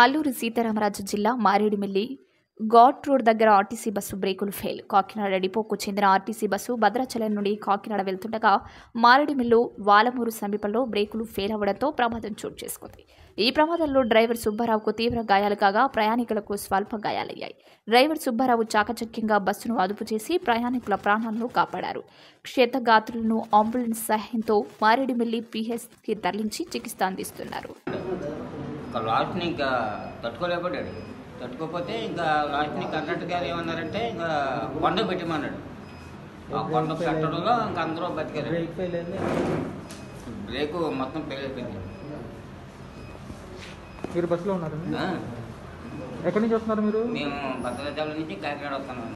అల్లూరి సీతారామరాజు జిల్లా మారేడుమిల్లి ఘాట్ రోడ్ దగ్గర RTC bus బ్రేకులు ఫెయిల్. కాకినాడ డిపోకు చెందిన ఆర్టీసీ బస్సు భద్రాచలం నుండి కాకినాడ వెళ్తుండగా మారేడుమిల్లు వాలమూరు సమీపంలో బ్రేకులు ఫెయిల్ అవ్వడంతో ప్రమాదం చోటు చేసుకుంది. ఈ ప్రమాదంలో డ్రైవర్ సుబ్బారావుకు తీవ్ర గాయాలు కాగా ప్రయాణికులకు స్వల్ప గాయాలయ్యాయి. డ్రైవర్ సుబ్బారావు చాకచక్యంగా బస్సును అదుపు చేసి ప్రయాణికుల ప్రాణాలను కాపాడారు. క్షేతగాత్రులను అంబులెన్స్ సహాయంతో మారేడుమిల్లి పిహెచ్కి తరలించి చికిత్స అందిస్తున్నారు. ఇంకా లాస్ట్ని ఇంకా తట్టుకోలేకపోయాడు. తట్టుకోకపోతే ఇంకా లాస్ట్ని కర్ణాటక గారు ఏమన్నారంటే ఇంకా కొండ పెట్టమన్నాడు. ఆ కొండ పెట్టడంలో ఇంకా అందరూ బతికారు. బ్రేక్ మొత్తం ఫెయిల్ అయిపోయింది. మీరు బస్సులో ఉన్నారు? ఎక్కడి నుంచి వస్తున్నారు మీరు? మేము భద్రాచలం నుంచి కాకినాడ వస్తున్నాం.